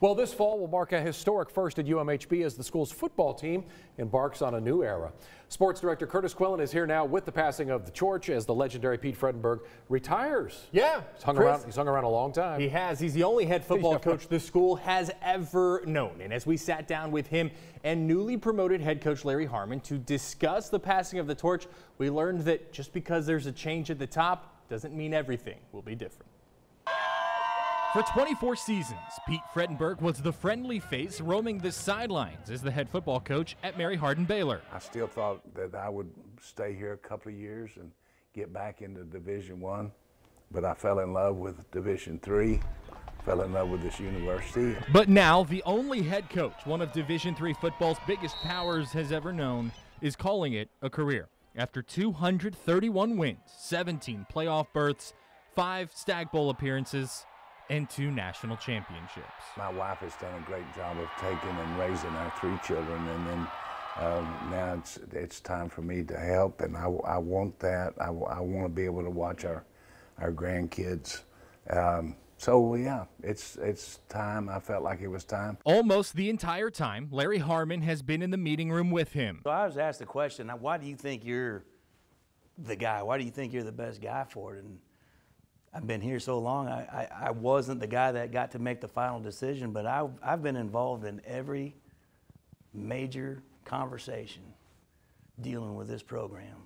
Well, this fall will mark a historic first at UMHB as the school's football team embarks on a new era. Sports director Curtis Quillen is here now with the passing of the torch as the legendary Pete Fredenburg retires. Yeah, he's hung, Chris, around, he's hung around a long time. He has. He's the only head football coach the school has ever known. And as we sat down with him and newly promoted head coach Larry Harmon to discuss the passing of the torch, we learned that just because there's a change at the top doesn't mean everything will be different. For 24 seasons, Pete Fredenburg was the friendly face roaming the sidelines as the head football coach at Mary Hardin Baylor. I still thought that I would stay here a couple of years and get back into Division One, but I fell in love with Division Three, fell in love with this university. But now, the only head coach one of Division Three football's biggest powers has ever known is calling it a career. After 231 wins, 17 playoff berths, five Stag Bowl appearances, and two national championships. My wife has done a great job of taking and raising our three children, and then um, now it's it's time for me to help, and I, I want that. I, I want to be able to watch our our grandkids. Um, so yeah, it's it's time. I felt like it was time. Almost the entire time, Larry Harmon has been in the meeting room with him. So I was asked the question, why do you think you're the guy? Why do you think you're the best guy for it? And I've been here so long, I, I, I, wasn't the guy that got to make the final decision, but I, I've been involved in every major conversation dealing with this program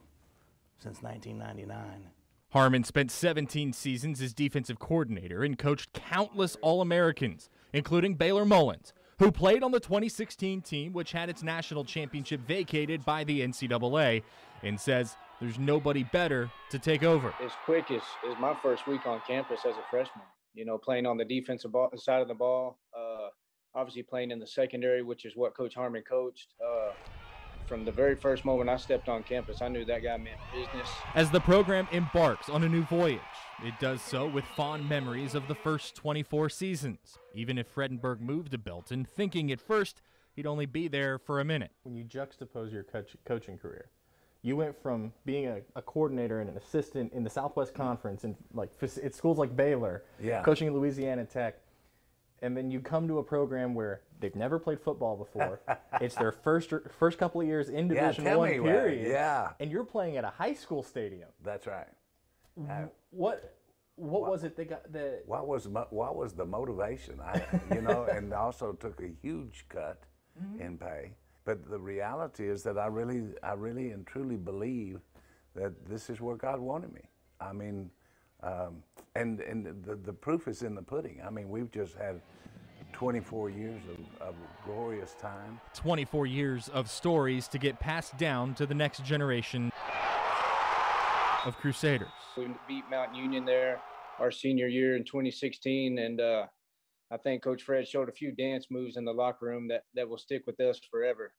since 1999. Harmon spent 17 seasons as defensive coordinator and coached countless All Americans, including Baylor Mullins, who played on the 2016 team, which had its national championship vacated by the NCAA, and says there's nobody better to take over. As quick as, as my first week on campus as a freshman, you know, playing on the defensive ball, side of the ball, uh, obviously playing in the secondary, which is what Coach Harmon coached. Uh, from the very first moment I stepped on campus, I knew that guy meant business. As the program embarks on a new voyage, it does so with fond memories of the first 24 seasons, even if Fredenburg moved to Belton, thinking at first he'd only be there for a minute. When you juxtapose your coach, coaching career, you went from being a, a, coordinator and an assistant in the Southwest Conference and like at schools like Baylor, yeah. coaching Louisiana Tech, and then you come to a program where they've never played football before. it's their first first couple of years in Division yeah, One period. Yeah, and you're playing at a high school stadium. That's right. Uh, what what, what was it that got the? What was what was the motivation? I you know, and also took a huge cut mm-hmm. in pay. But the reality is that I really, I really and truly believe that this is where God wanted me. I mean, um, and and the, the proof is in the pudding. I mean, we've just had 24 years of, of, glorious time. 24 years of stories to get passed down to the next generation of Crusaders. We beat Mount Union there our senior year in 2016, and uh, I think Coach Fred showed a few dance moves in the locker room that, that will stick with us forever.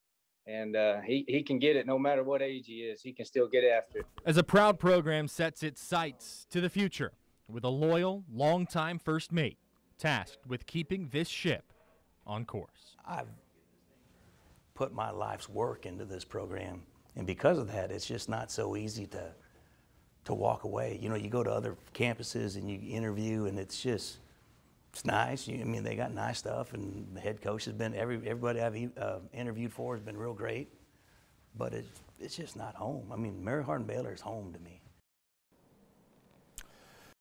And uh, he, he can get it no matter what age he is. He can still get after it. As a proud program sets its sights to the future with a loyal, longtime first mate tasked with keeping this ship on course. I've put my life's work into this program. And because of that, it's just not so easy to, to walk away. You know, you go to other campuses and you interview, and it's just – it's nice. I mean, they got nice stuff, and the head coach has been every everybody I've uh, interviewed for has been real great. But it's it's just not home. I mean, Mary Hardin Baylor is home to me.